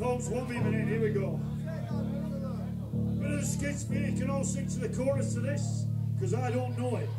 folks. One minute. Here we go. Bit of a skit, bit. You can all sing to the chorus to this because I don't know it.